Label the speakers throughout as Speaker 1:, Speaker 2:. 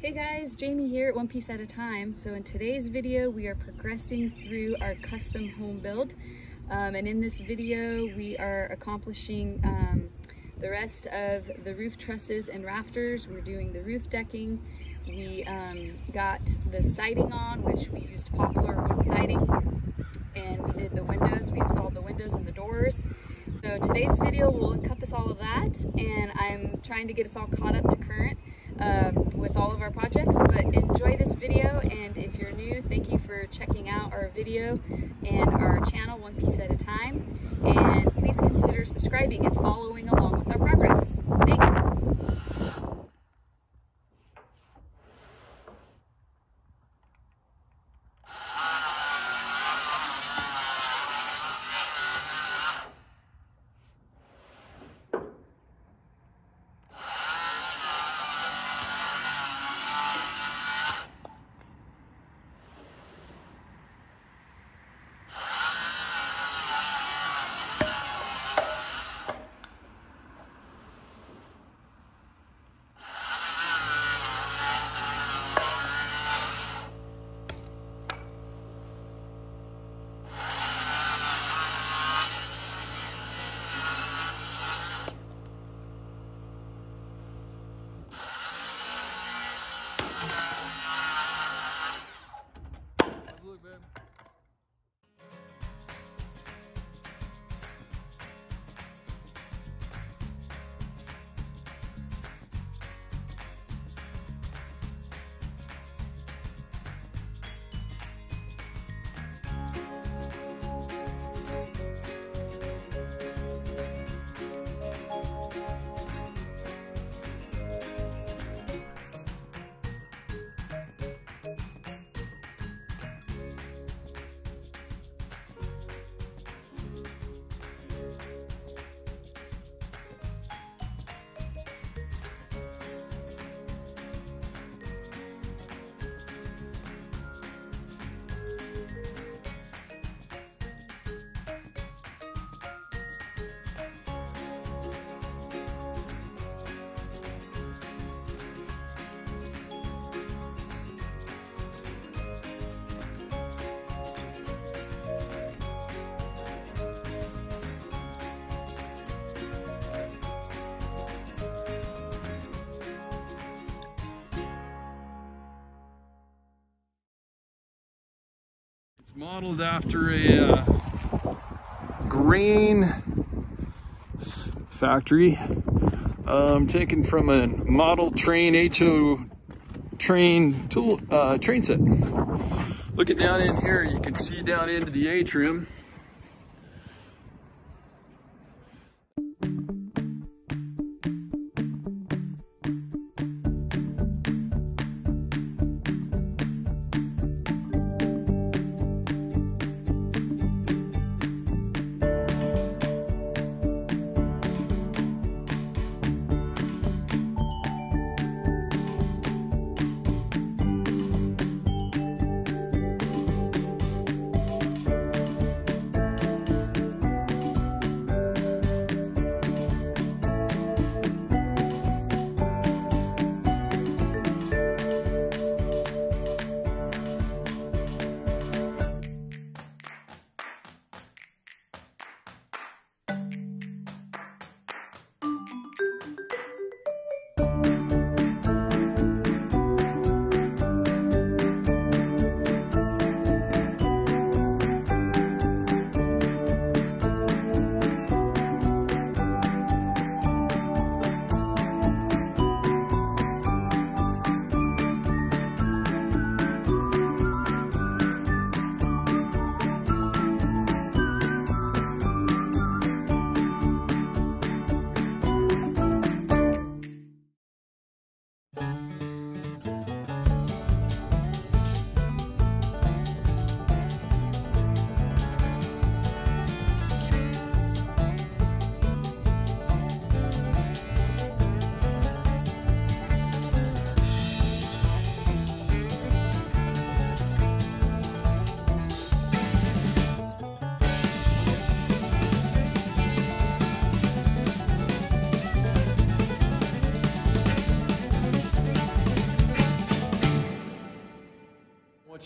Speaker 1: Hey guys, Jamie here at One Piece at a Time. So in today's video, we are progressing through our custom home build. Um, and in this video, we are accomplishing um, the rest of the roof trusses and rafters. We're doing the roof decking. We um, got the siding on, which we used poplar wood siding. And we did the windows, we installed the windows and the doors. So today's video will encompass all of that, and I'm trying to get us all caught up to current um, with all of our projects, but enjoy this video, and if you're new, thank you for checking out our video and our channel, One Piece at a Time, and please consider subscribing and following along with our progress.
Speaker 2: It's modeled after a uh, grain factory, um, taken from a model train HO train tool uh, train set. Looking down in here, you can see down into the atrium.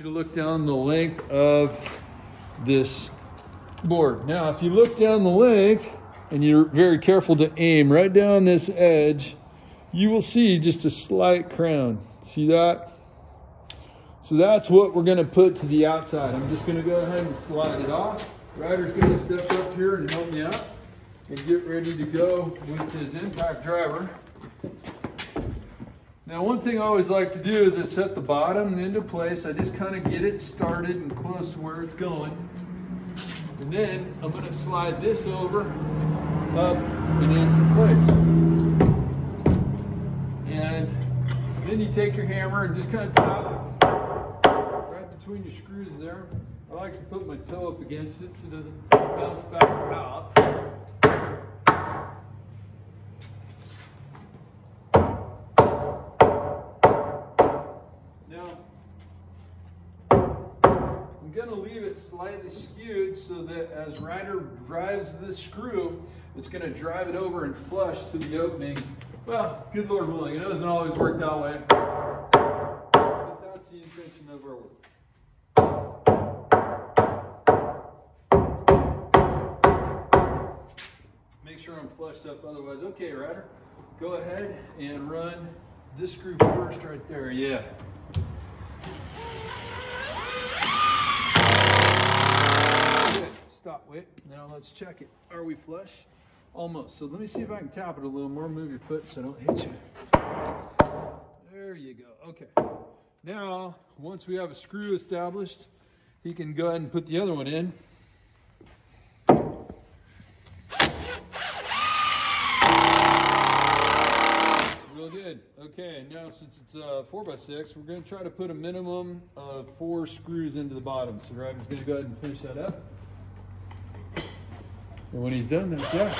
Speaker 2: You to look down the length of this board. Now, if you look down the length and you're very careful to aim right down this edge, you will see just a slight crown. See that? So that's what we're gonna put to the outside. I'm just gonna go ahead and slide it off. Ryder's gonna step up here and help me out and get ready to go with his impact driver. Now one thing I always like to do is I set the bottom into place. I just kind of get it started and close to where it's going. And then I'm gonna slide this over, up and into place. And then you take your hammer and just kind of tap right between your screws there. I like to put my toe up against it so it doesn't bounce back out. Now, I'm going to leave it slightly skewed so that as Ryder drives the screw, it's going to drive it over and flush to the opening. Well, good Lord willing, it doesn't always work that way. But that's the intention of our work. Make sure I'm flushed up otherwise. Okay, Ryder, go ahead and run this screw first right there. Yeah. Stop, wait. Now let's check it. Are we flush? Almost. So let me see if I can tap it a little more. Move your foot so I don't hit you. There you go. Okay. Now, once we have a screw established, he can go ahead and put the other one in. Real good. Okay, now since it's uh, a by six, we're gonna try to put a minimum of four screws into the bottom. So Ryder's gonna go ahead and finish that up. And when he's done, that's that.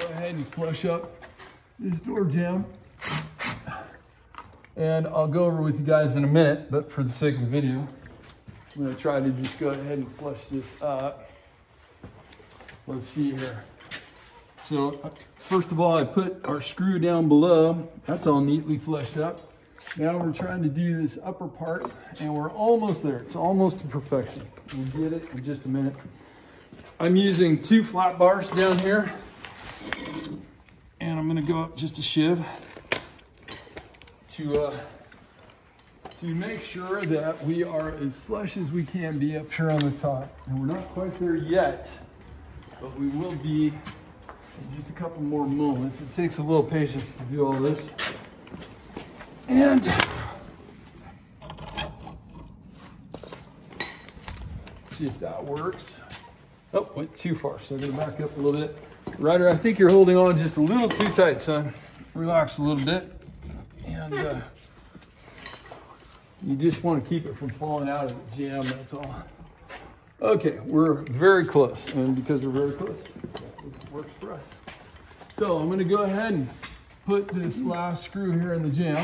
Speaker 2: Go ahead and flush up this door jamb. And I'll go over with you guys in a minute, but for the sake of the video, I'm gonna try to just go ahead and flush this up. Let's see here. So first of all, I put our screw down below. That's all neatly flushed up. Now we're trying to do this upper part and we're almost there. It's almost to perfection. We'll get it in just a minute. I'm using two flat bars down here and I'm gonna go up just a shiv to uh, to make sure that we are as flush as we can be up here on the top. And we're not quite there yet, but we will be just a couple more moments. It takes a little patience to do all this. And see if that works. Oh, went too far, so I'm gonna back up a little bit. Ryder, I think you're holding on just a little too tight, son. Relax a little bit. And uh, you just want to keep it from falling out of the jamb, that's all. Okay, we're very close, and because we're very close, works for us. So I'm gonna go ahead and put this last screw here in the jamb.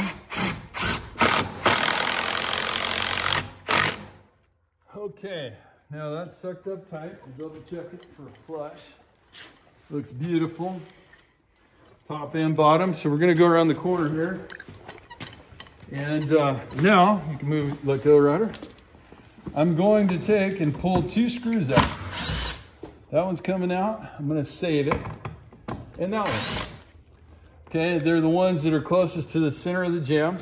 Speaker 2: Okay, now that's sucked up tight. We'll double check it for flush. Looks beautiful. Top and bottom. So we're gonna go around the corner here. And uh, now, you can move, let go, Ryder. I'm going to take and pull two screws out. That one's coming out. I'm gonna save it. And that one. Okay, they're the ones that are closest to the center of the jamb.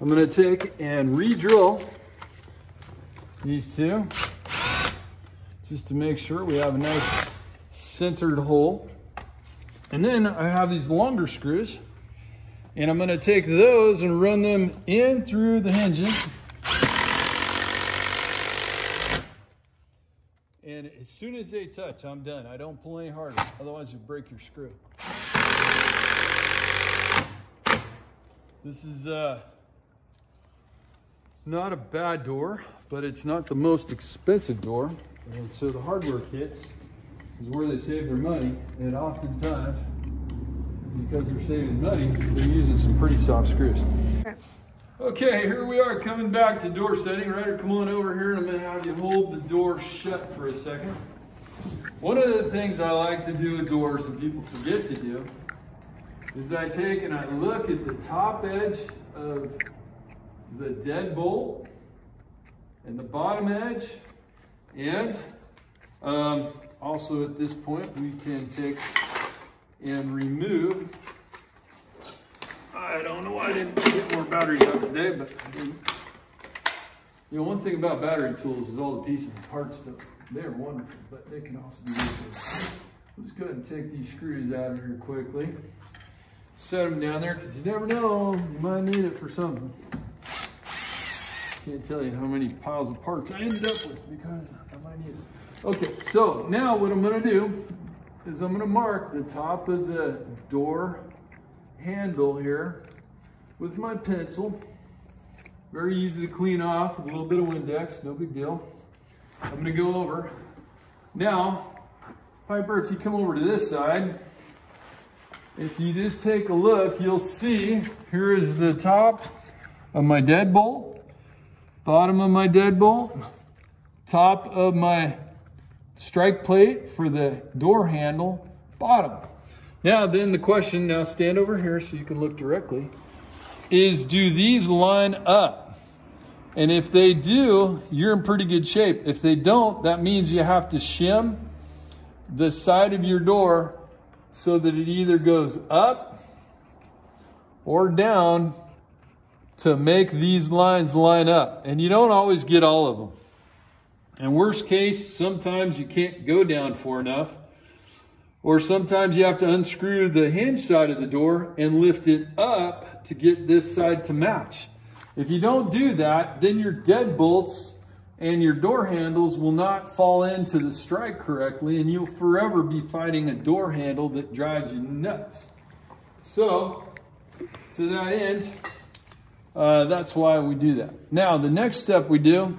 Speaker 2: I'm gonna take and re-drill these two just to make sure we have a nice centered hole. And then I have these longer screws and I'm gonna take those and run them in through the hinges. And as soon as they touch, I'm done. I don't pull any harder, otherwise you break your screw. This is uh, not a bad door, but it's not the most expensive door. And so the hardware kits is where they save their money. And oftentimes, because they're saving money, they're using some pretty soft screws. Okay, here we are coming back to door setting. Ryder, come on over here and I'm gonna have you hold the door shut for a second. One of the things I like to do with doors and people forget to do is I take and I look at the top edge of the deadbolt and the bottom edge and um, also at this point we can take and remove don't know why I didn't get more batteries out today but you know one thing about battery tools is all the pieces and parts stuff they're wonderful but they can also be useless. Let's go ahead and take these screws out of here quickly set them down there because you never know you might need it for something can't tell you how many piles of parts I ended up with because I might need it. Okay, so now what I'm gonna do is I'm gonna mark the top of the door handle here with my pencil. Very easy to clean off with a little bit of Windex, no big deal. I'm gonna go over. Now, Piper, if you come over to this side, if you just take a look, you'll see here is the top of my deadbolt bottom of my deadbolt, top of my strike plate for the door handle, bottom. Now then the question, now stand over here so you can look directly, is do these line up? And if they do, you're in pretty good shape. If they don't, that means you have to shim the side of your door so that it either goes up or down to make these lines line up. And you don't always get all of them. And worst case, sometimes you can't go down far enough. Or sometimes you have to unscrew the hinge side of the door and lift it up to get this side to match. If you don't do that, then your deadbolts and your door handles will not fall into the strike correctly and you'll forever be fighting a door handle that drives you nuts. So, to that end, uh, that's why we do that. Now, the next step we do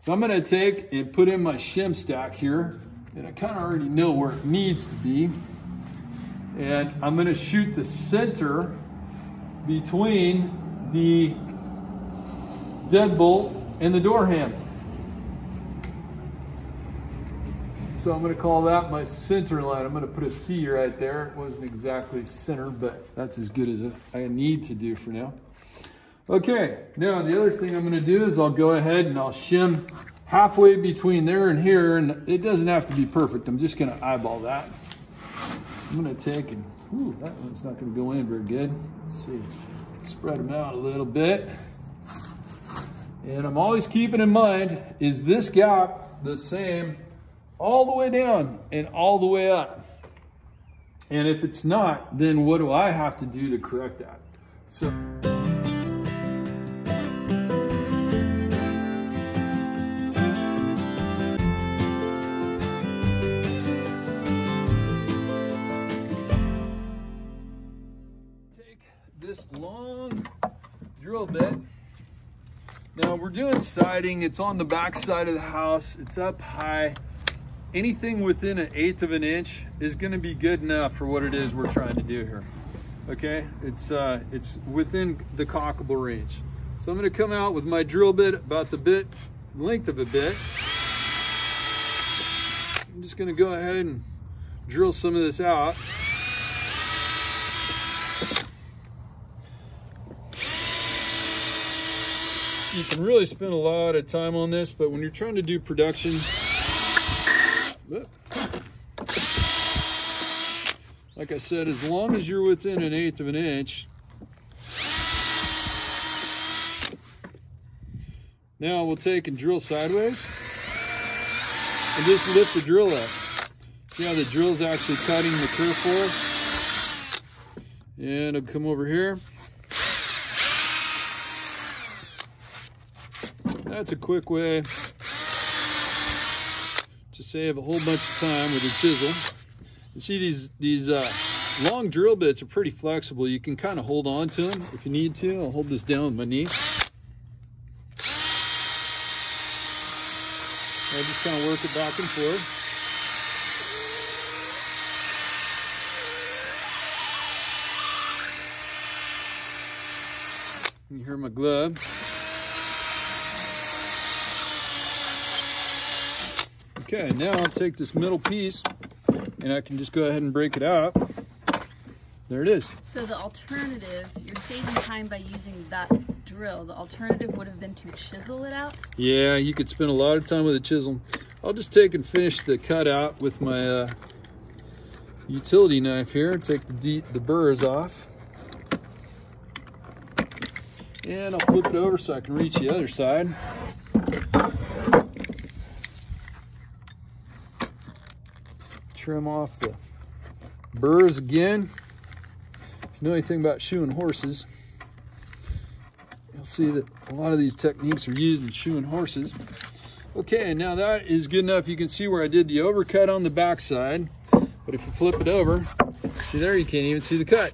Speaker 2: is I'm going to take and put in my shim stack here. And I kind of already know where it needs to be. And I'm going to shoot the center between the deadbolt and the door handle. So I'm going to call that my center line. I'm going to put a C right there. It wasn't exactly center, but that's as good as I need to do for now. Okay, now the other thing I'm gonna do is I'll go ahead and I'll shim halfway between there and here, and it doesn't have to be perfect. I'm just gonna eyeball that. I'm gonna take and, whew, that one's not gonna go in very good. Let's see, spread them out a little bit. And I'm always keeping in mind, is this gap the same all the way down and all the way up? And if it's not, then what do I have to do to correct that? So. Siding. It's on the back side of the house. It's up high. Anything within an eighth of an inch is gonna be good enough for what it is we're trying to do here. Okay, it's, uh, it's within the caulkable range. So I'm gonna come out with my drill bit about the bit, length of a bit. I'm just gonna go ahead and drill some of this out. You can really spend a lot of time on this, but when you're trying to do production, like I said, as long as you're within an eighth of an inch, now we'll take and drill sideways and just lift the drill up. See how the drill's actually cutting the curve for us? And I'll come over here. That's a quick way to save a whole bunch of time with a chisel. You see these, these uh, long drill bits are pretty flexible. You can kind of hold on to them if you need to. I'll hold this down with my knee. I just kind of work it back and forth. You hear my glove. Okay, now I'll take this middle piece and I can just go ahead and break it out. There it is.
Speaker 1: So the alternative, you're saving time by using that drill. The alternative would have been to chisel it out.
Speaker 2: Yeah, you could spend a lot of time with a chisel. I'll just take and finish the cutout with my uh, utility knife here. Take the, the burrs off. And I'll flip it over so I can reach the other side. Trim off the burrs again. If you know anything about shoeing horses, you'll see that a lot of these techniques are used in shoeing horses. Okay, now that is good enough. You can see where I did the overcut on the backside. But if you flip it over, see there, you can't even see the cut.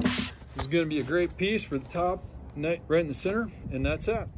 Speaker 2: This is gonna be a great piece for the top, right in the center, and that's that.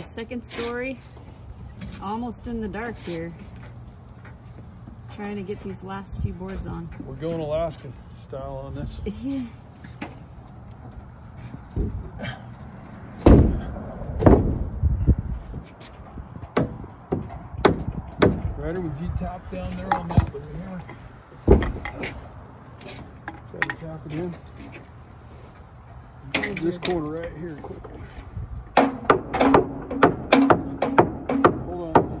Speaker 2: Okay.
Speaker 1: Second story. Almost in the dark here. Trying to get these last few boards on.
Speaker 2: We're going Alaska style on this.
Speaker 1: Yeah.
Speaker 2: Ryder, would you tap down there on that with your hammer? Try to tap it in.
Speaker 1: There's
Speaker 2: This corner right here quickly.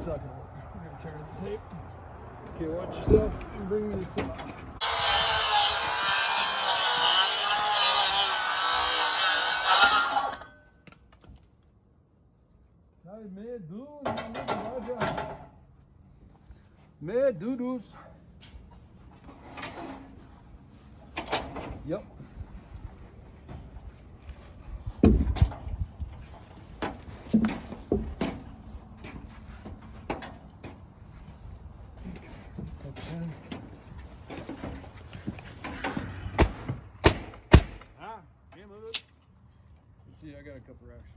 Speaker 2: It's not gonna work. We're gonna turn the tape. Okay, watch yourself and bring me this up. Medudus. Yep. Ah, yeah, move it. Let's see, I got a couple racks.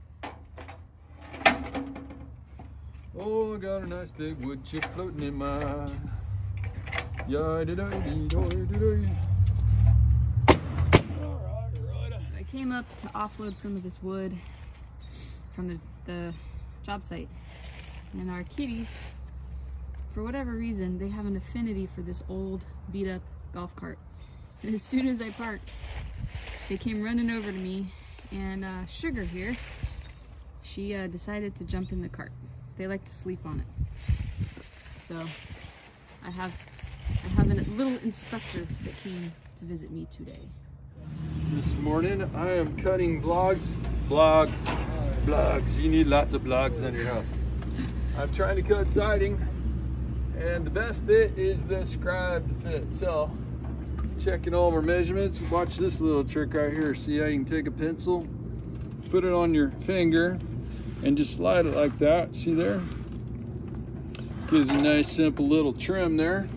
Speaker 2: Oh, I got a nice big wood chip floating in my alright.
Speaker 1: I came up to offload some of this wood from the, the job site. And our kitties, for whatever reason, they have an affinity for this old beat up golf cart. And as soon as I parked, they came running over to me and uh, Sugar here, she uh, decided to jump in the cart. They like to sleep on it. So I have I have a little inspector that came to visit me today.
Speaker 2: This morning I am cutting blogs, blogs, blogs. You need lots of blogs on your house. I'm trying to cut siding and the best fit is the scribe fit. So checking all of our measurements. Watch this little trick right here. See how you can take a pencil, put it on your finger and just slide it like that. See there? Gives a nice simple little trim there.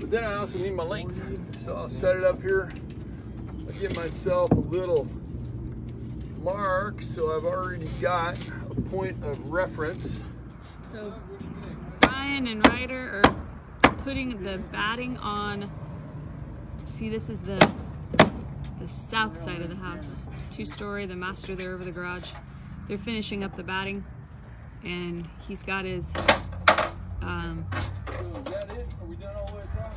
Speaker 2: But then I also need my length. So I'll set it up here. I give myself a little mark so I've already got a point of reference.
Speaker 1: So Brian and Ryder are putting the batting on, see this is the, the south side of the house. Two story, the master there over the garage. They're finishing up the batting and he's got his, um,
Speaker 2: So is that it? Are we done all the way across?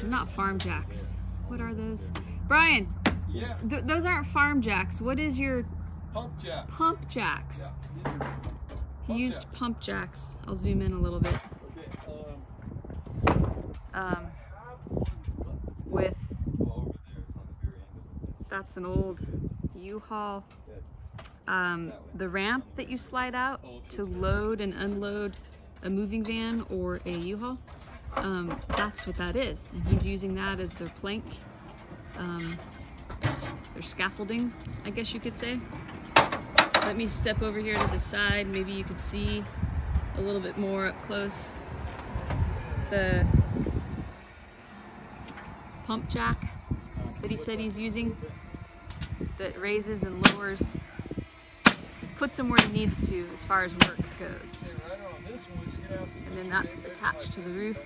Speaker 1: they're not farm jacks. What are those? Brian,
Speaker 2: Yeah,
Speaker 1: th those aren't farm jacks. What is your
Speaker 2: pump jack.
Speaker 1: pump jacks?
Speaker 2: Yeah,
Speaker 1: He
Speaker 2: pump
Speaker 1: used
Speaker 2: jacks.
Speaker 1: pump jacks. I'll zoom in a little bit.
Speaker 2: Okay, um,
Speaker 1: Um, with that's an old U-Haul. Um, the ramp that you slide out to load and unload a moving van or a U-Haul. Um, that's what that is, and he's using that as their plank, um, their scaffolding, I guess you could say. Let me step over here to the side. Maybe you could see a little bit more up close. The pump jack that he said he's using that raises and lowers, puts him where he needs to as far as work goes.
Speaker 2: okay, right on this one, you're gonna have to
Speaker 1: And then that's attached to the roof.